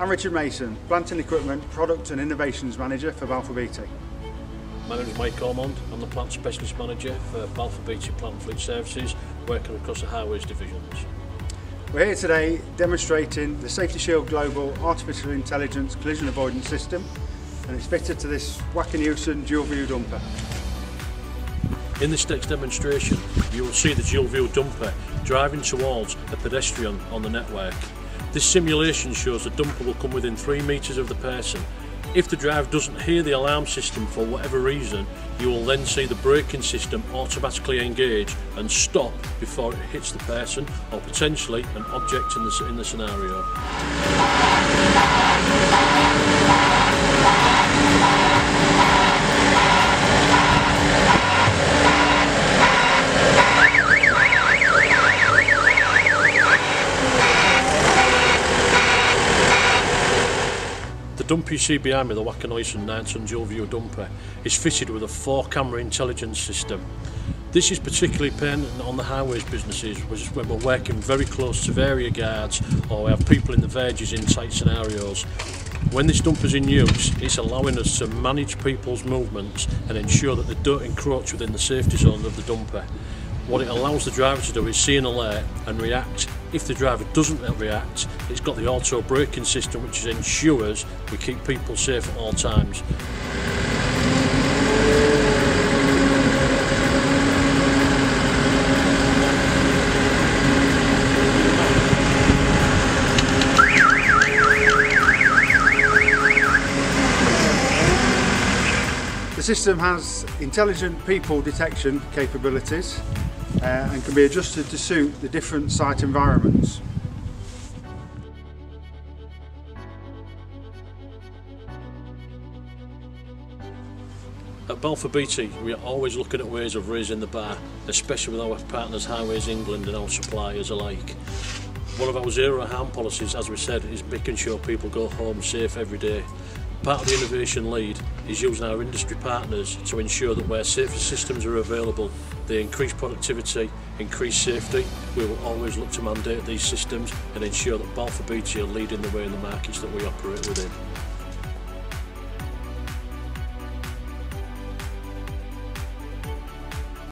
I'm Richard Mason, Plant and Equipment Product and Innovations Manager for Balfour Beatty. My name is Mike Ormond. I'm the Plant Specialist Manager for Balfour Beatty Plant Fleet Services, working across the Highways divisions. We're here today demonstrating the Safety Shield Global Artificial Intelligence Collision Avoidance System and it's fitted to this Wacker Neuson dual view dumper. In this next demonstration, you will see the dual view dumper driving towards a pedestrian on the network. This simulation shows the dumper will come within 3 metres of the person. If the driver doesn't hear the alarm system for whatever reason, you will then see the braking system automatically engage and stop before it hits the person or potentially an object in the, in the scenario. Dumper you see behind me, the Wacker Neuson 9 dual view dumper, is fitted with a four camera intelligence system. This is particularly pertinent on the highways businesses when we're working very close to area guards or we have people in the verges in tight scenarios. When this dumper's in use, it's allowing us to manage people's movements and ensure that they don't encroach within the safety zone of the dumper. What it allows the driver to do is see an alert and react. If the driver doesn't react, it's got the auto braking system which ensures we keep people safe at all times. The system has intelligent people detection capabilities uh, and can be adjusted to suit the different site environments. At Balfour Beatty, we are always looking at ways of raising the bar, especially with our partners Highways England and our suppliers alike. One of our zero harm policies, as we said, is making sure people go home safe every day. Part of the innovation lead is using our industry partners to ensure that where safer systems are available, they increase productivity, increase safety. We will always look to mandate these systems and ensure that Balfour Beatty are leading the way in the markets that we operate within.